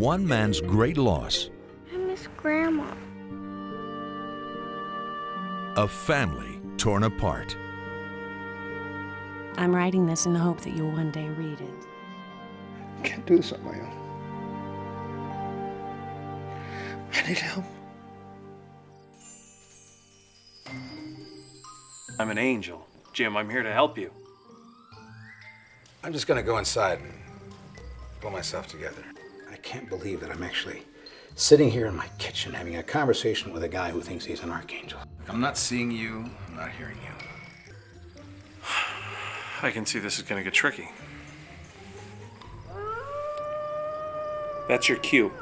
one man's great loss, I miss Grandma. a family torn apart. I'm writing this in the hope that you'll one day read it. I Can't do this on my own. I need help. I'm an angel. Jim, I'm here to help you. I'm just gonna go inside and pull myself together. I can't believe that I'm actually sitting here in my kitchen having a conversation with a guy who thinks he's an archangel. I'm not seeing you, I'm not hearing you. I can see this is gonna get tricky. That's your cue.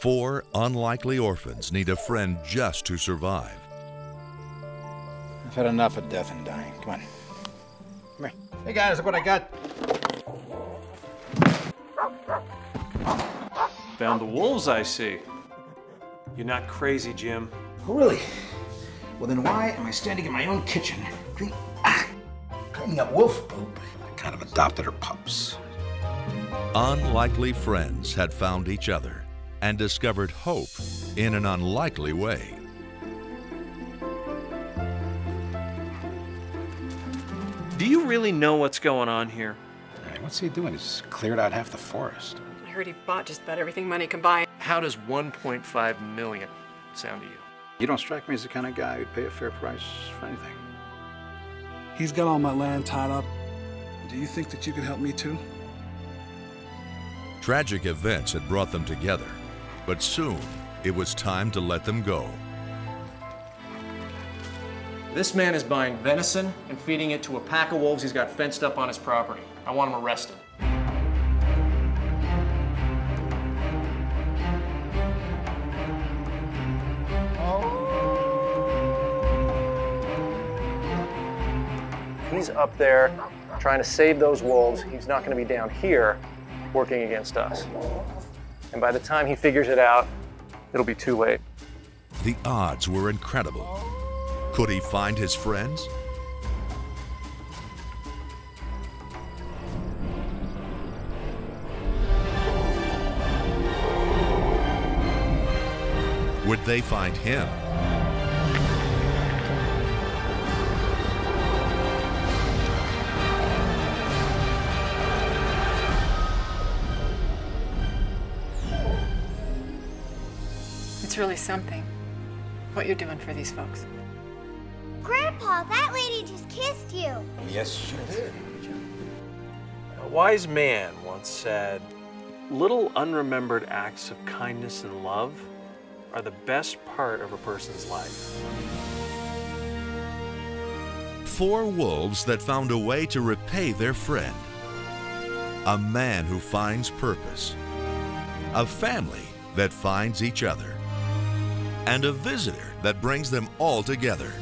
Four unlikely orphans need a friend just to survive. I've had enough of death and dying. Come on. Come here. Hey guys, look what I got. Found the wolves, I see. You're not crazy, Jim. Oh, really? Well, then why am I standing in my own kitchen clean, ah, cleaning up wolf poop? I kind of adopted her pups. Unlikely friends had found each other and discovered hope in an unlikely way. Do you really know what's going on here? Hey, what's he doing? He's cleared out half the forest. I heard he bought just about everything money can buy. How does 1.5 million sound to you? You don't strike me as the kind of guy who'd pay a fair price for anything. He's got all my land tied up. Do you think that you could help me too? Tragic events had brought them together, but soon it was time to let them go. This man is buying venison and feeding it to a pack of wolves he's got fenced up on his property. I want him arrested. He's up there trying to save those wolves. He's not going to be down here working against us. And by the time he figures it out, it'll be too late. The odds were incredible. Could he find his friends? Would they find him? It's really something what you're doing for these folks. Grandpa, that lady just kissed you. Yes, she did. A wise man once said, Little unremembered acts of kindness and love are the best part of a person's life. Four wolves that found a way to repay their friend. A man who finds purpose. A family that finds each other. And a visitor that brings them all together.